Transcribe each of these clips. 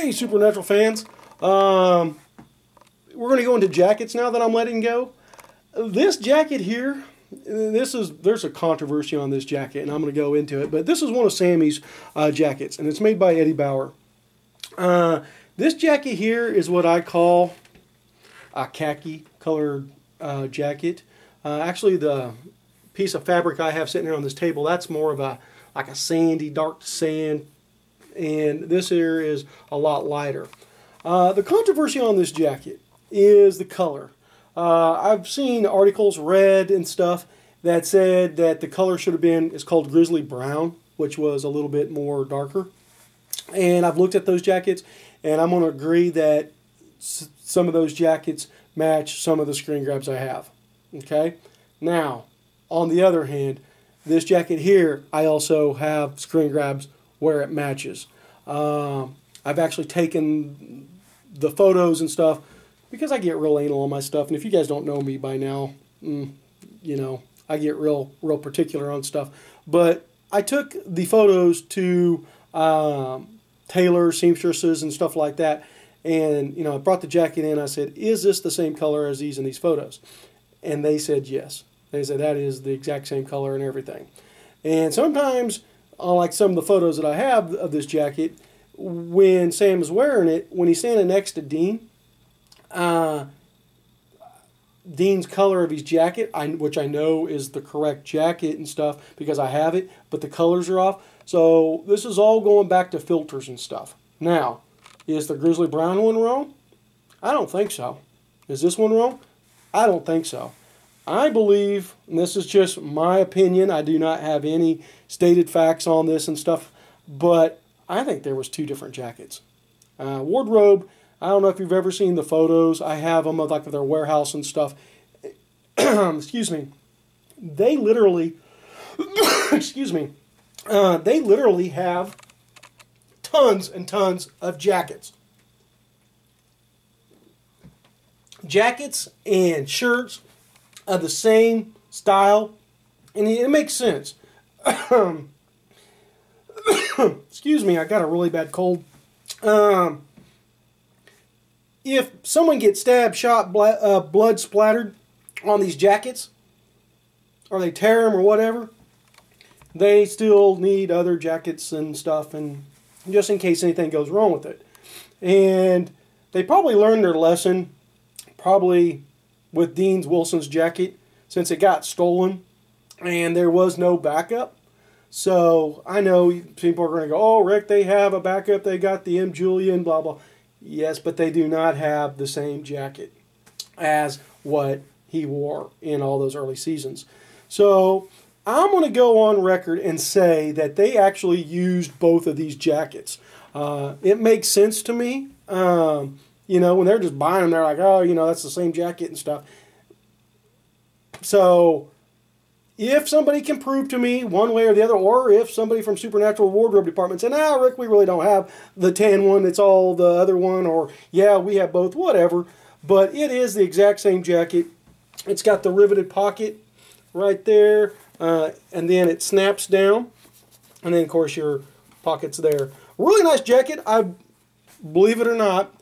Hey, Supernatural fans. Um, we're going to go into jackets now that I'm letting go. This jacket here, this is there's a controversy on this jacket, and I'm going to go into it. But this is one of Sammy's uh, jackets, and it's made by Eddie Bauer. Uh, this jacket here is what I call a khaki colored uh, jacket. Uh, actually, the piece of fabric I have sitting here on this table, that's more of a like a sandy, dark sand and this here is a lot lighter. Uh, the controversy on this jacket is the color. Uh, I've seen articles read and stuff that said that the color should have been, it's called grizzly brown, which was a little bit more darker. And I've looked at those jackets, and I'm going to agree that some of those jackets match some of the screen grabs I have. Okay? Now, on the other hand, this jacket here, I also have screen grabs where it matches. Um, I've actually taken the photos and stuff because I get real anal on my stuff. And if you guys don't know me by now, mm, you know, I get real, real particular on stuff. But I took the photos to um, tailors, seamstresses, and stuff like that. And, you know, I brought the jacket in. I said, is this the same color as these in these photos? And they said yes. They said that is the exact same color and everything. And sometimes like some of the photos that I have of this jacket, when Sam is wearing it, when he's standing next to Dean, uh, Dean's color of his jacket, I, which I know is the correct jacket and stuff because I have it, but the colors are off. So this is all going back to filters and stuff. Now, is the Grizzly Brown one wrong? I don't think so. Is this one wrong? I don't think so. I believe, and this is just my opinion, I do not have any stated facts on this and stuff, but I think there was two different jackets. Uh, wardrobe, I don't know if you've ever seen the photos. I have them of like their warehouse and stuff. excuse me. They literally, excuse me, uh, they literally have tons and tons of jackets. Jackets and shirts of the same style, and it makes sense. Excuse me, I got a really bad cold. Um, if someone gets stabbed, shot, uh, blood splattered on these jackets, or they tear them or whatever, they still need other jackets and stuff, and just in case anything goes wrong with it. And they probably learned their lesson, probably with Dean's Wilson's jacket since it got stolen and there was no backup. So I know people are going to go, oh, Rick, they have a backup. They got the M. Julian, blah, blah. Yes, but they do not have the same jacket as what he wore in all those early seasons. So I'm going to go on record and say that they actually used both of these jackets. Uh, it makes sense to me. Um, you know, when they're just buying them, they're like, oh, you know, that's the same jacket and stuff. So, if somebody can prove to me one way or the other, or if somebody from Supernatural Wardrobe Department said, ah, Rick, we really don't have the tan one, it's all the other one, or yeah, we have both, whatever. But it is the exact same jacket. It's got the riveted pocket right there, uh, and then it snaps down, and then, of course, your pocket's there. Really nice jacket. I believe it or not,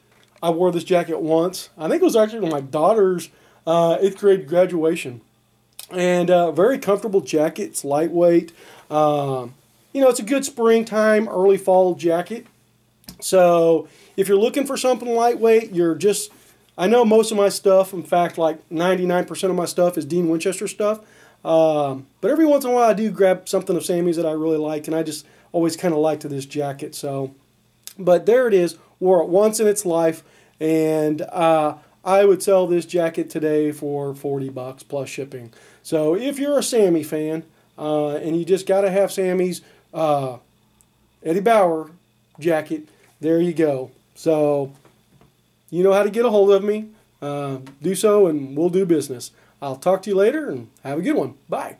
I wore this jacket once. I think it was actually my daughter's uh, eighth grade graduation. And uh, very comfortable jacket. It's lightweight. Um, you know, it's a good springtime, early fall jacket. So if you're looking for something lightweight, you're just, I know most of my stuff, in fact, like 99% of my stuff is Dean Winchester stuff. Um, but every once in a while I do grab something of Sammy's that I really like, and I just always kind of liked this jacket. So, but there it is wore it once in its life, and uh, I would sell this jacket today for 40 bucks plus shipping. So if you're a Sammy fan uh, and you just got to have Sammy's uh, Eddie Bauer jacket, there you go. So you know how to get a hold of me. Uh, do so and we'll do business. I'll talk to you later and have a good one. Bye.